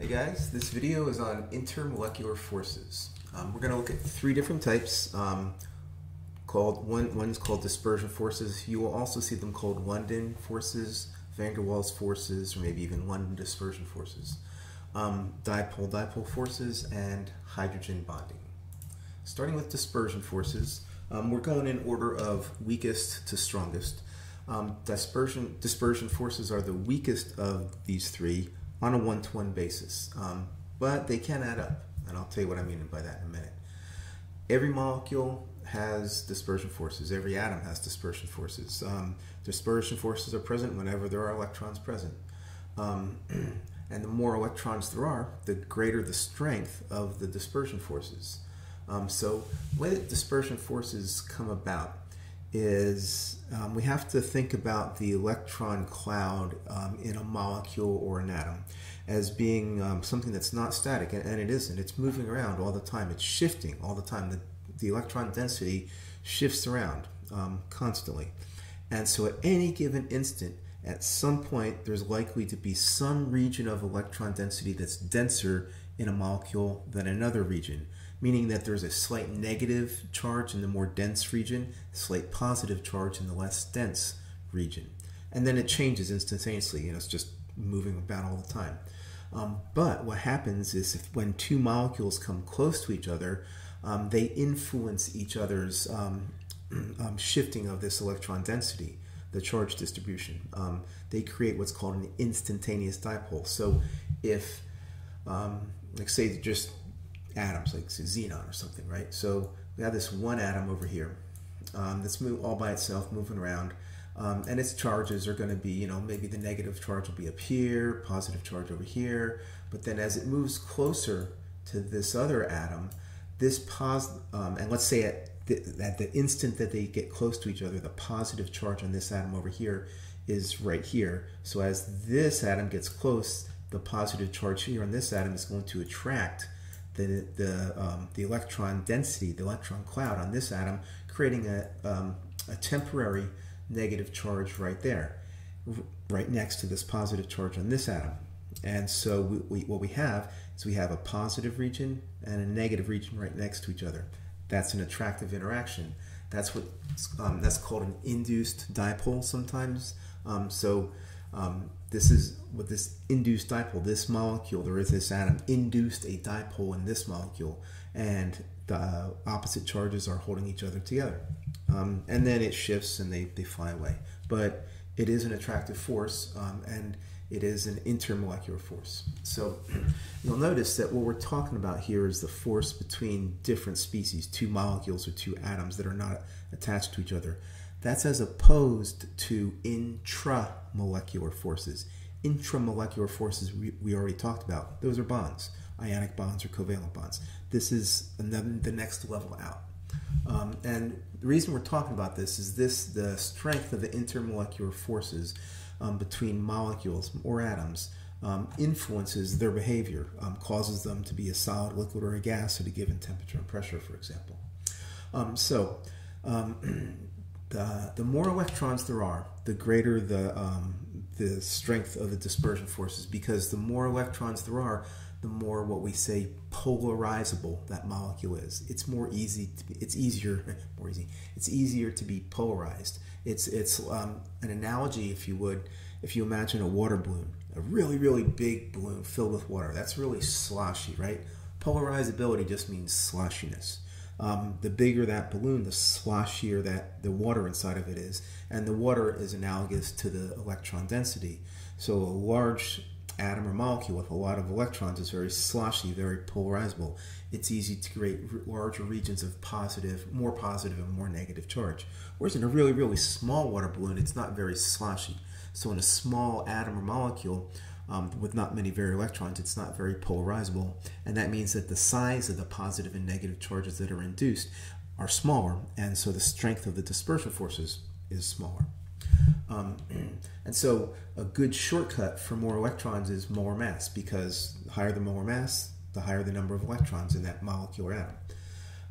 Hey guys, this video is on intermolecular forces. Um, we're going to look at three different types. Um, called one one's called dispersion forces. You will also see them called London forces, van der Waals forces, or maybe even London dispersion forces. Um, dipole dipole forces and hydrogen bonding. Starting with dispersion forces, um, we're going in order of weakest to strongest. Um, dispersion dispersion forces are the weakest of these three on a one-to-one basis. Um, but they can add up, and I'll tell you what I mean by that in a minute. Every molecule has dispersion forces. Every atom has dispersion forces. Um, dispersion forces are present whenever there are electrons present. Um, and the more electrons there are, the greater the strength of the dispersion forces. Um, so that dispersion forces come about is um, we have to think about the electron cloud um, in a molecule or an atom as being um, something that's not static, and, and, it isn't. It's moving around all the time. It's shifting all the time. The, the electron density shifts around um, constantly. And so at any given instant, at some point, there's likely to be some region of electron density that's denser in a molecule than another region meaning that there's a slight negative charge in the more dense region, slight positive charge in the less dense region. And then it changes instantaneously, you know, it's just moving about all the time. Um, but what happens is if when two molecules come close to each other, um, they influence each other's um, um shifting of this electron density, the charge distribution. Um, they create what's called an instantaneous dipole. So if, um, like say, just atoms, like xenon or something, right? So we have this one atom over here um, that's move, all by itself, moving around. Um, and its charges are going to be, you know, maybe the negative charge will be up here, positive charge over here. But then as it moves closer to this other atom, this pos, um, and let's say at at the instant that they get close to each other, the positive charge on this atom over here is right here. So as this atom gets close, the positive charge here on this atom is going to attract the, the, um, the electron density, the electron cloud on this atom, creating a, um, a temporary negative charge right there, right next to this positive charge on this atom. And so we, we, what we have is we have a positive region and a negative region right next to each other. That's an attractive interaction. That's what um, that's called an induced dipole sometimes. Um, so um, this is with this induced dipole, this molecule, there is this atom, induced a dipole in this molecule, and the opposite charges are holding each other together. Um, and then it shifts and they, they fly away. But it is an attractive force, um, and it is an intermolecular force. So you'll notice that what we're talking about here is the force between different species, two molecules or two atoms that are not attached to each other. That's as opposed to intramolecular forces. Intramolecular forces we, we already talked about. Those are bonds, ionic bonds or covalent bonds. This is the next level out. Um, and the reason we're talking about this is this the strength of the intermolecular forces um, between molecules or atoms um, influences their behavior, um, causes them to be a solid, liquid, or a gas at a given temperature and pressure, for example. Um, so, um, the, the more electrons there are, the greater the, um, the strength of the dispersion forces because the more electrons there are, the more what we say polarizable that molecule is. It's more easy. To be, it's easier. More easy. It's easier to be polarized. It's it's um, an analogy, if you would, if you imagine a water balloon, a really really big balloon filled with water. That's really sloshy, right? Polarizability just means sloshiness. Um, the bigger that balloon, the sloshier that the water inside of it is. And the water is analogous to the electron density. So a large atom or molecule with a lot of electrons is very sloshy, very polarizable. It's easy to create larger regions of positive, more positive and more negative charge. Whereas in a really, really small water balloon, it's not very sloshy. So in a small atom or molecule, um, with not many virial electrons, it's not very polarizable. And that means that the size of the positive and negative charges that are induced are smaller, and so the strength of the dispersion forces is smaller. Um, and so a good shortcut for more electrons is more mass, because the higher the molar mass, the higher the number of electrons in that molecular atom.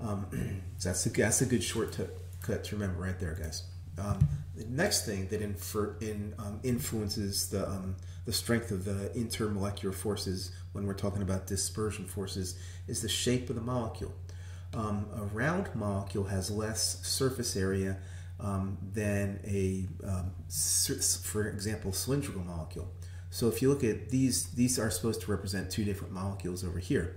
Um, so that's a, that's a good shortcut cut to remember right there, guys. Um, the next thing that infer, in, um, influences the, um, the strength of the intermolecular forces when we're talking about dispersion forces is the shape of the molecule. Um, a round molecule has less surface area um, than a, um, for example, cylindrical molecule. So if you look at these, these are supposed to represent two different molecules over here.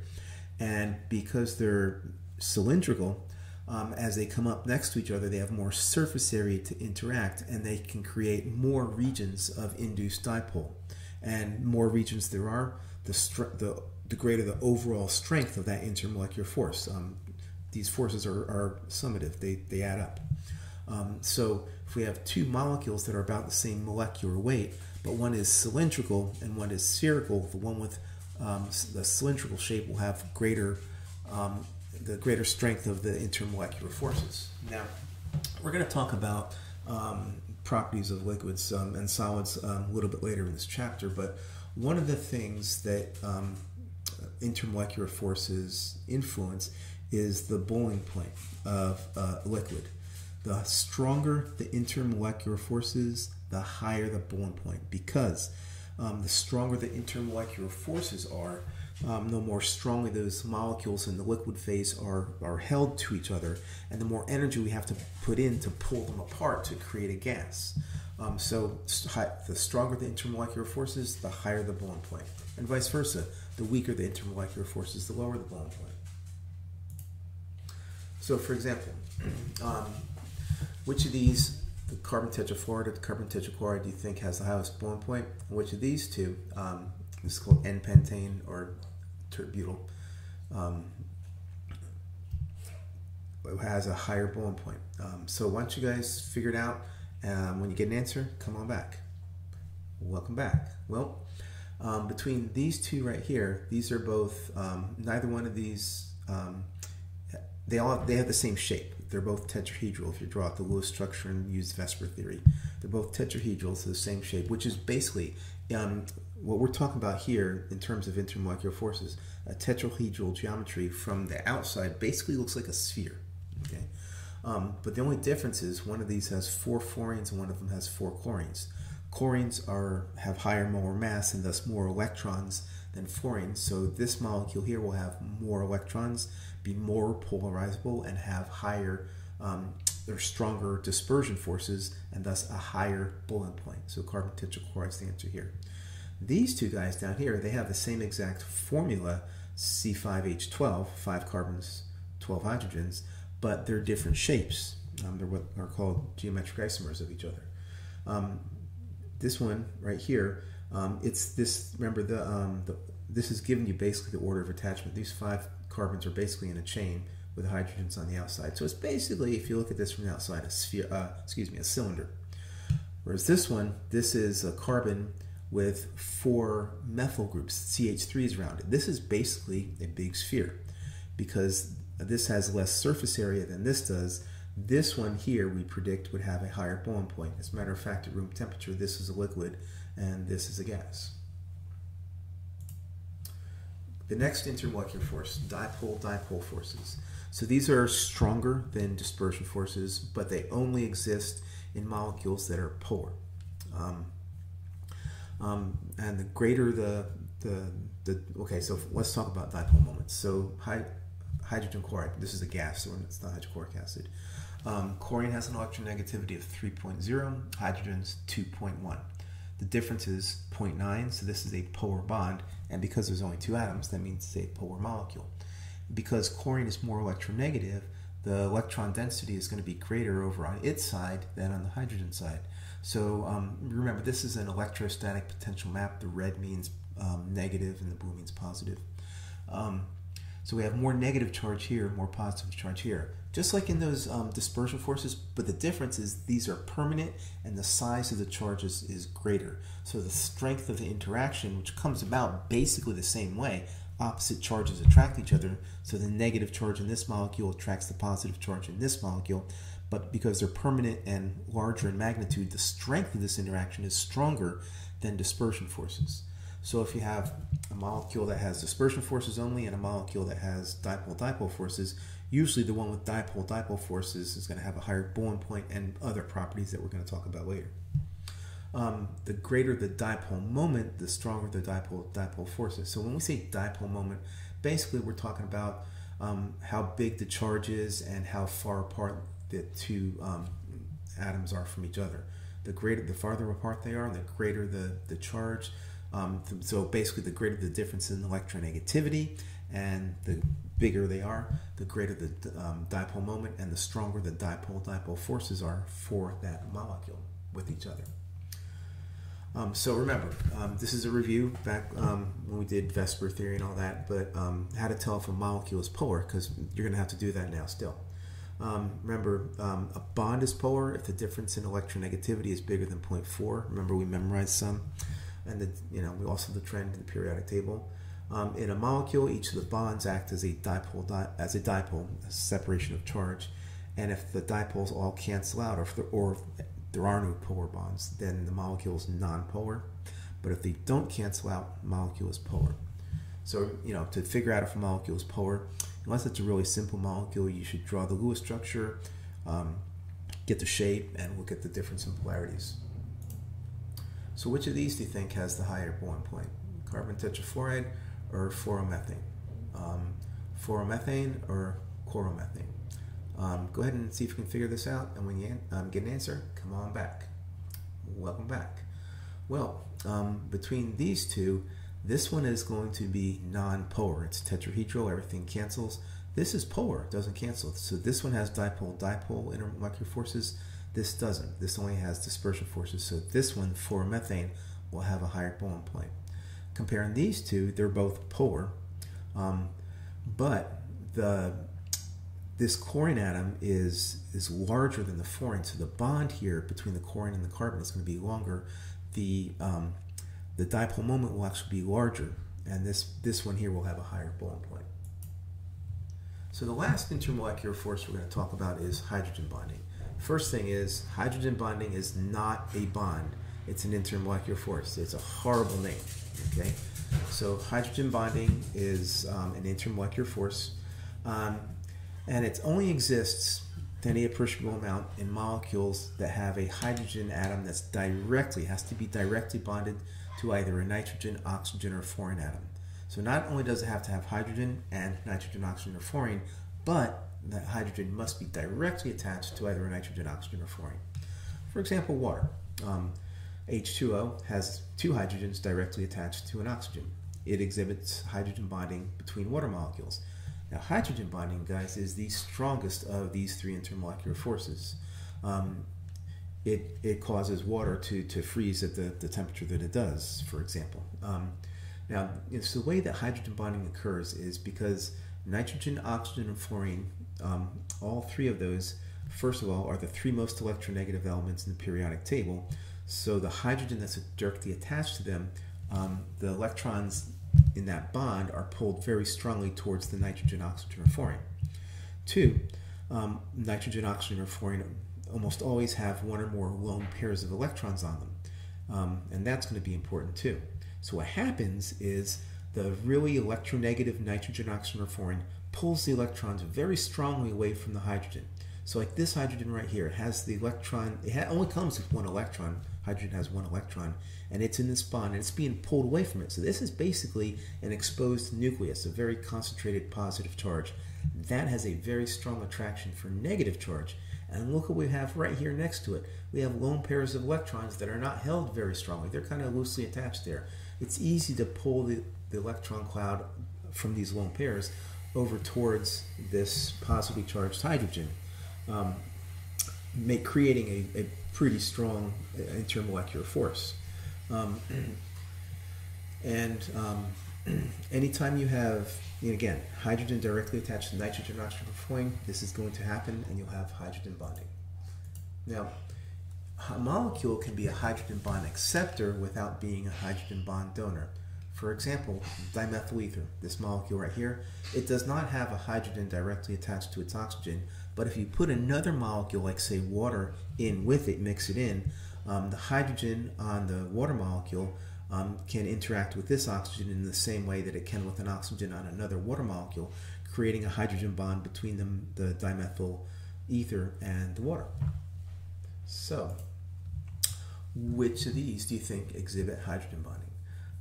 And because they're cylindrical, um, as they come up next to each other, they have more surface area to interact and they can create more regions of induced dipole. And more regions there are, the, the, the greater the overall strength of that intermolecular force. Um, these forces are, are summative, they, they add up. Um, so if we have two molecules that are about the same molecular weight, but one is cylindrical and one is spherical, the one with um, the cylindrical shape will have greater um, the greater strength of the intermolecular forces. Now, we're going to talk about um, properties of liquids um, and solids um, a little bit later in this chapter, but one of the things that um, intermolecular forces influence is the boiling point of uh, liquid. The stronger the intermolecular forces, the higher the boiling point because um, the stronger the intermolecular forces are, um, the more strongly those molecules in the liquid phase are, are held to each other, and the more energy we have to put in to pull them apart to create a gas. Um, so the stronger the intermolecular forces, the higher the boiling point, and vice versa. The weaker the intermolecular forces, the lower the boiling point. So, for example, um, which of these the carbon tetrafluoride or the carbon tetrachloride do you think has the highest boiling point? Which of these two, um, this is called N-pentane or terbutyl, um, has a higher boiling point. Um, so once you guys figure it out, um, when you get an answer, come on back. Welcome back. Well, um, between these two right here, these are both, um, neither one of these, they all have, they have the same shape. They're both tetrahedral. If you draw out the Lewis structure and use VSEPR theory, they're both tetrahedral, so the same shape, which is basically um, what we're talking about here in terms of intermolecular forces. A tetrahedral geometry from the outside basically looks like a sphere. Okay, um, but the only difference is one of these has four fluorines and one of them has four chlorines. Chlorines are have higher molar mass and thus more electrons than fluorines. So this molecule here will have more electrons be more polarizable and have higher um, or stronger dispersion forces and thus a higher boiling point. So carbon tetrachloride is the answer here. These two guys down here, they have the same exact formula, C5H12, five carbons, 12 hydrogens, but they're different shapes. Um, they're what are called geometric isomers of each other. Um, this one right here, um, it's this, remember the, um, the, this is giving you basically the order of attachment. These five carbons are basically in a chain with hydrogens on the outside. So it's basically, if you look at this from the outside, a sphere, uh, excuse me, a cylinder. Whereas this one, this is a carbon with four methyl groups, CH3s around it. This is basically a big sphere because this has less surface area than this does. This one here we predict would have a higher boiling point. As a matter of fact, at room temperature, this is a liquid and this is a gas. The next intermolecular force, dipole-dipole forces. So these are stronger than dispersion forces, but they only exist in molecules that are polar. Um, um, and the greater the, the, the, okay, so let's talk about dipole moments. So hi, hydrogen chloride, this is a gas, so it's not hydrochloric acid. Um, chlorine has an electronegativity of 3.0, hydrogen's 2.1. The difference is 0.9, so this is a polar bond, and because there's only two atoms, that means it's a polar molecule. Because chlorine is more electronegative, the electron density is going to be greater over on its side than on the hydrogen side. So um, remember, this is an electrostatic potential map. The red means um, negative and the blue means positive. Um, so we have more negative charge here, more positive charge here just like in those um, dispersion forces, but the difference is these are permanent and the size of the charges is greater. So the strength of the interaction, which comes about basically the same way, opposite charges attract each other. So the negative charge in this molecule attracts the positive charge in this molecule, but because they're permanent and larger in magnitude, the strength of this interaction is stronger than dispersion forces. So if you have a molecule that has dispersion forces only and a molecule that has dipole-dipole forces, Usually the one with dipole-dipole forces is going to have a higher boiling point and other properties that we're going to talk about later. um, the greater the dipole moment, the stronger the dipole dipole forces. So when we say dipole moment, basically we're talking about um, how big the charge is and how far apart the two um, atoms are from each other. The greater, the farther apart they are, the greater the the charge. Um, so basically, the greater the difference in electronegativity, and the bigger they are, the greater the um, dipole moment, and the stronger the dipole dipole forces are for that molecule with each other. Um, so remember, um, this is a review back um, when we did VSEPR theory and all that, but um, how to tell if a molecule is polar, because you're going to have to do that now still. Um, remember, um, a bond is polar if the difference in electronegativity is bigger than 0.4. Remember, we memorized some, and the, you know we also the trend in the periodic table. in a molecule, each of the bonds act as a dipole, di as a dipole, a separation of charge, and if the dipoles all cancel out, or if, the, or there are no polar bonds, then the molecule is non-polar. But if they don't cancel out, molecule is polar. So, you know, to figure out if a molecule is polar, unless it's a really simple molecule, you should draw the Lewis structure, um, get the shape, and look at the difference in polarities. So which of these do you think has the higher boiling point? Carbon tetrafluoride or fluoromethane? Um, fluoromethane or chloromethane? Um, go ahead and see if you can figure this out, and when you um, get an answer, come on back. Welcome back. Well, um, between these two, this one is going to be non-polar. It's tetrahedral, everything cancels. This is polar, doesn't cancel. So this one has dipole-dipole intermolecular forces. This doesn't. This only has dispersion forces. So this one, fluoromethane, will have a higher boiling point. Comparing these two, they're both polar, um, but the this chlorine atom is is larger than the fluorine, so the bond here between the chlorine and the carbon is going to be longer. The um, the dipole moment will actually be larger, and this this one here will have a higher boiling point. So the last intermolecular force we're going to talk about is hydrogen bonding. First thing is hydrogen bonding is not a bond; it's an intermolecular force. It's a horrible name. Okay, so hydrogen bonding is um, an intermolecular force. Um, and it only exists to any appreciable amount in molecules that have a hydrogen atom that's directly, has to be directly bonded to either a nitrogen, oxygen, or fluorine atom. So not only does it have to have hydrogen and nitrogen, oxygen, or fluorine, but that hydrogen must be directly attached to either a nitrogen, oxygen, or fluorine. For example, water. Um, H2O has two hydrogens directly attached to an oxygen. It exhibits hydrogen bonding between water molecules. Now, hydrogen bonding, guys, is the strongest of these three intermolecular forces. Um, it, it causes water to, to freeze at the, the temperature that it does, for example. Um, now, it's the way that hydrogen bonding occurs is because nitrogen, oxygen, and fluorine, um, all three of those, first of all, are the three most electronegative elements in the periodic table. So the hydrogen that's directly attached to them, um, the electrons in that bond are pulled very strongly towards the nitrogen, oxygen, or fluorine. Two, um, nitrogen, oxygen, or fluorine almost always have one or more lone pairs of electrons on them. Um, and that's going to be important too. So what happens is the really electronegative nitrogen, oxygen, or fluorine pulls the electrons very strongly away from the hydrogen. So like this hydrogen right here has the electron, it only comes with one electron. Hydrogen has one electron and it's in this bond and it's being pulled away from it. So this is basically an exposed nucleus, a very concentrated positive charge. That has a very strong attraction for negative charge. And look what we have right here next to it. We have lone pairs of electrons that are not held very strongly. They're kind of loosely attached there. It's easy to pull the, the electron cloud from these lone pairs over towards this positively charged hydrogen um, make creating a, a, pretty strong intermolecular force. Um, and um, anytime you have, again, hydrogen directly attached to nitrogen oxygen fluorine, this is going to happen and you'll have hydrogen bonding. Now, a molecule can be a hydrogen bond acceptor without being a hydrogen bond donor. For example, dimethyl ether, this molecule right here, it does not have a hydrogen directly attached to its oxygen, but if you put another molecule, like say water, in with it, mix it in, um, the hydrogen on the water molecule um, can interact with this oxygen in the same way that it can with an oxygen on another water molecule, creating a hydrogen bond between them, the dimethyl ether and the water. So, which of these do you think exhibit hydrogen bonding?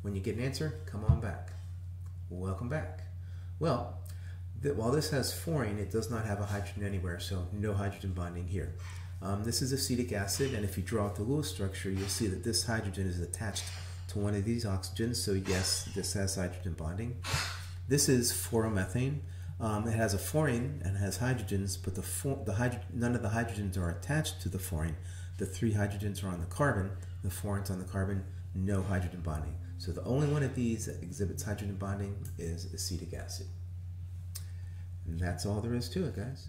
When you get an answer, come on back. Welcome back. Well, while this has fluorine, it does not have a hydrogen anywhere, so no hydrogen bonding here. Um, this is acetic acid, and if you draw out the Lewis structure, you'll see that this hydrogen is attached to one of these oxygens, so yes, this has hydrogen bonding. This is fluoromethane. Um, it has a fluorine and has hydrogens, but the, for- the hydro- none of the hydrogens are attached to the fluorine. The three hydrogens are on the carbon, the fluorine's on the carbon, no hydrogen bonding. So the only one of these that exhibits hydrogen bonding is acetic acid. And that's all there is to it, guys.